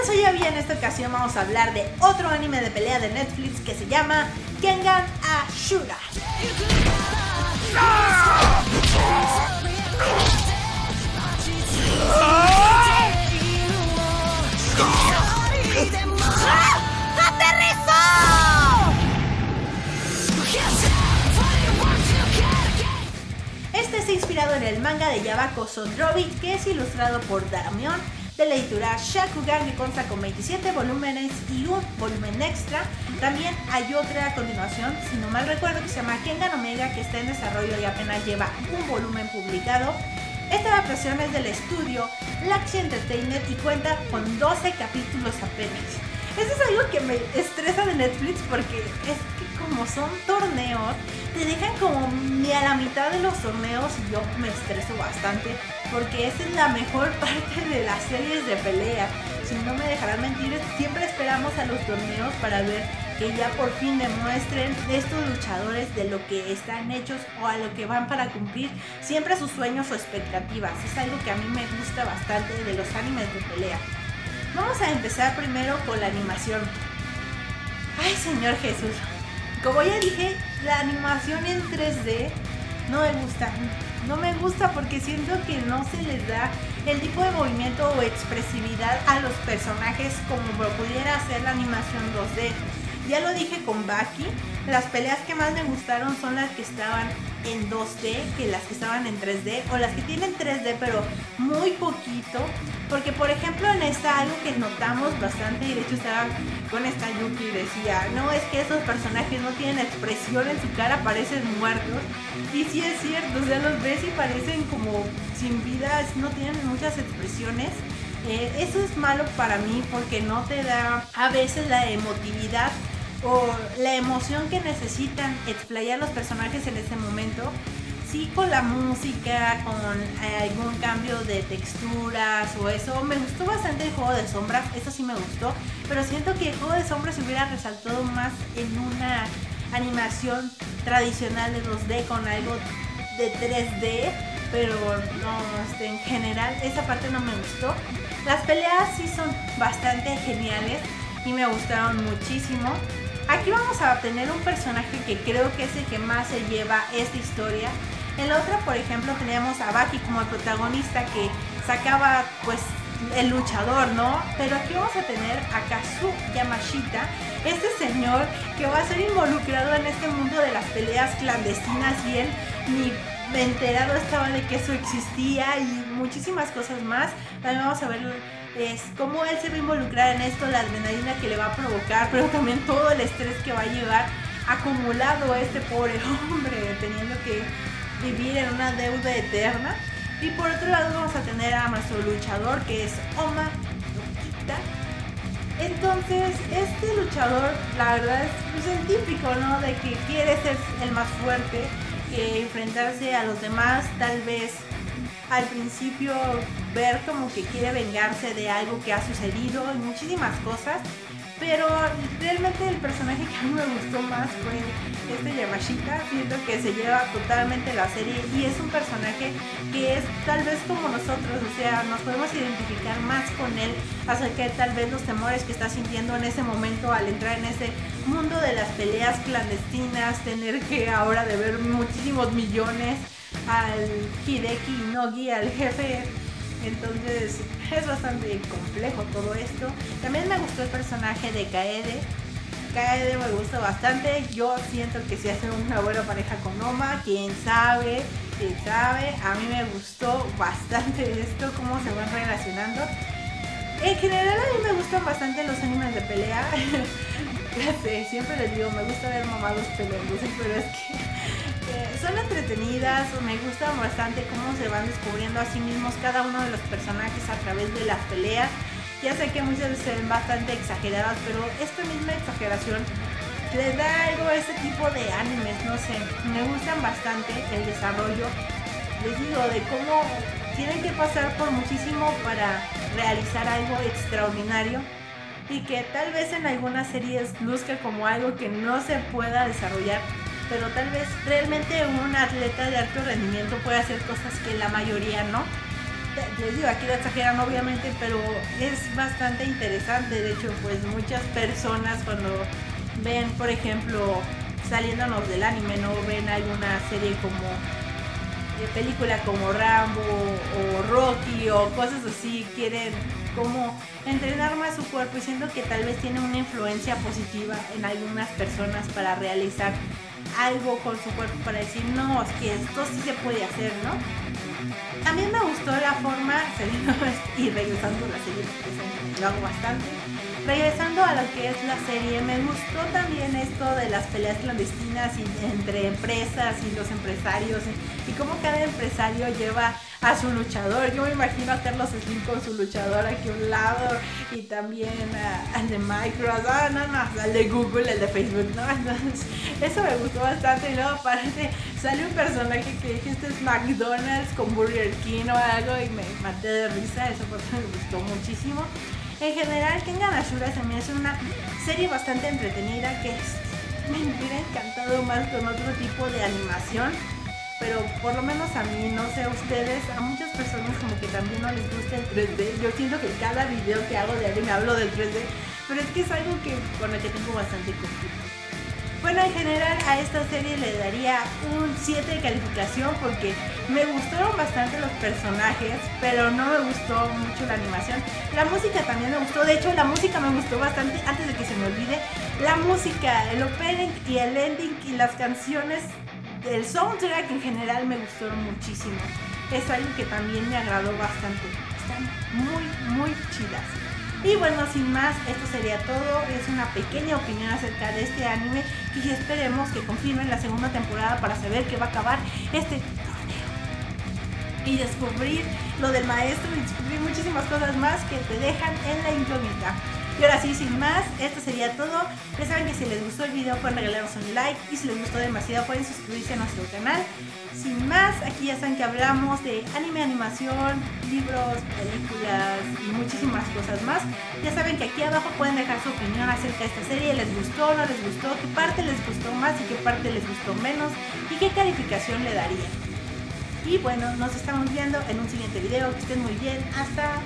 les oía bien, en esta ocasión vamos a hablar de otro anime de pelea de Netflix que se llama Kengan Ashura. Este está inspirado en el manga de Yabako Sondrobi, que es ilustrado por Daramion, de editorial Shakugan, que consta con 27 volúmenes y un volumen extra. También hay otra a continuación, si no mal recuerdo, que se llama Kengan Omega, que está en desarrollo y apenas lleva un volumen publicado. Esta adaptación es del estudio Laxi Entertainment y cuenta con 12 capítulos apenas. Eso es algo que me estresa de Netflix porque es que como son torneos, te dejan como ni a la mitad de los torneos y yo me estreso bastante porque esa es la mejor parte de las series de pelea. Si no me dejarán mentir, siempre esperamos a los torneos para ver que ya por fin demuestren estos luchadores de lo que están hechos o a lo que van para cumplir siempre sus sueños o expectativas. Es algo que a mí me gusta bastante de los animes de pelea. Vamos a empezar primero con la animación. Ay, Señor Jesús. Como ya dije, la animación en 3D no me gusta. No me gusta porque siento que no se les da el tipo de movimiento o expresividad a los personajes como lo pudiera hacer la animación 2D. Ya lo dije con Baki, las peleas que más me gustaron son las que estaban en 2D que las que estaban en 3D o las que tienen 3D pero muy poquito porque por ejemplo en esta algo que notamos bastante y de hecho estaba con esta Yuki y decía no es que esos personajes no tienen expresión en su cara parecen muertos y sí es cierto o sea los ves y parecen como sin vida no tienen muchas expresiones. Eh, eso es malo para mí porque no te da a veces la emotividad o la emoción que necesitan explayar los personajes en ese momento, sí con la música, con eh, algún cambio de texturas o eso. Me gustó bastante el juego de sombras, eso sí me gustó, pero siento que el juego de sombras se hubiera resaltado más en una animación tradicional de 2D con algo de 3D, pero no, este, en general esa parte no me gustó. Las peleas sí son bastante geniales y me gustaron muchísimo. Aquí vamos a tener un personaje que creo que es el que más se lleva esta historia. En la otra, por ejemplo, teníamos a Baki como el protagonista que sacaba pues el luchador, ¿no? Pero aquí vamos a tener a Kazu Yamashita, este señor que va a ser involucrado en este mundo de las peleas clandestinas y él ni enterado estaba de que eso existía y muchísimas cosas más. También vamos a ver es cómo él se va a involucrar en esto, la adrenalina que le va a provocar, pero también todo el estrés que va a llevar acumulado este pobre hombre, teniendo que vivir en una deuda eterna. Y por otro lado vamos a tener a nuestro luchador que es Oma. Entonces, este luchador, la verdad es, el típico, ¿no? De que quiere ser el más fuerte, que enfrentarse a los demás, tal vez al principio ver como que quiere vengarse de algo que ha sucedido y muchísimas cosas. Pero realmente el personaje que a mí me gustó más fue este Yamashita. Siento que se lleva totalmente la serie y es un personaje que es tal vez como nosotros, o sea, nos podemos identificar más con él acerca de tal vez los temores que está sintiendo en ese momento al entrar en ese mundo de las peleas clandestinas, tener que ahora de ver muchísimos millones al Hideki Nogi, al jefe. Entonces es bastante complejo todo esto. También me gustó el personaje de Kaede. Kaede me gusta bastante. Yo siento que si hace una buena pareja con Noma, quién sabe, quién sabe. A mí me gustó bastante esto, cómo se van relacionando. En general a mí me gustan bastante los animes de pelea. siempre les digo, me gusta ver mamados peleando, pero es que son entretenidas, me gustan bastante cómo se van descubriendo a sí mismos cada uno de los personajes a través de las peleas. Ya sé que muchas veces se ven bastante exageradas, pero esta misma exageración le da algo a este tipo de animes, no sé, me gustan bastante el desarrollo, les digo, de cómo tienen que pasar por muchísimo para realizar algo extraordinario y que tal vez en algunas series luzca como algo que no se pueda desarrollar pero tal vez realmente un atleta de alto rendimiento puede hacer cosas que la mayoría no. les digo, aquí lo exageran obviamente, pero es bastante interesante. De hecho, pues muchas personas cuando ven, por ejemplo, saliéndonos del anime, ¿no? Ven alguna serie como de película como Rambo o Rocky o cosas así, quieren como entrenar más su cuerpo y siento que tal vez tiene una influencia positiva en algunas personas para realizar algo con su cuerpo para decir, no, es que esto sí se puede hacer, ¿no? A mí me gustó la forma, y regresando la serie, porque lo hago bastante, regresando a lo que es la serie, me gustó también esto de las peleas clandestinas entre empresas y los empresarios y cómo cada empresario lleva a su luchador. Yo me imagino a Carlos Slim con su luchador aquí a un lado y también al de Microsoft, no, no, al de Google, el de Facebook, ¿no? Entonces, eso me gustó bastante y luego aparte sale un personaje que dije, este es McDonald's con Burger King o algo y me maté de risa, eso me gustó muchísimo. En general, Kengan Ashura se me hace una serie bastante entretenida que me hubiera encantado más con otro tipo de animación pero por lo menos a mí, no sé a ustedes, a muchas personas como que también no les gusta el 3D. Yo siento que cada video que hago de anime hablo del 3D, pero es que es algo que con el que tengo bastante conflicto. Bueno, en general a esta serie le daría un 7 de calificación porque me gustaron bastante los personajes, pero no me gustó mucho la animación. La música también me gustó, de hecho la música me gustó bastante, antes de que se me olvide, la música, el opening y el ending y las canciones el soundtrack en general me gustó muchísimo. Es algo que también me agradó bastante. Están muy, muy chidas. Y bueno, sin más, esto sería todo. Es una pequeña opinión acerca de este anime y esperemos que confirmen la segunda temporada para saber que va a acabar este torneo. Y descubrir lo del maestro y descubrir muchísimas cosas más que te dejan en la incógnita. Y ahora sí, sin más, esto sería todo. Ya saben que si les gustó el video pueden regalarnos un like y si les gustó demasiado pueden suscribirse a nuestro canal. Sin más, aquí ya saben que hablamos de anime, animación, libros, películas y muchísimas cosas más. Ya saben que aquí abajo pueden dejar su opinión acerca de esta serie. ¿Les gustó, no les gustó? ¿Qué parte les gustó más y qué parte les gustó menos? ¿Y qué calificación le darían? Y bueno, nos estamos viendo en un siguiente video. Que estén muy bien. Hasta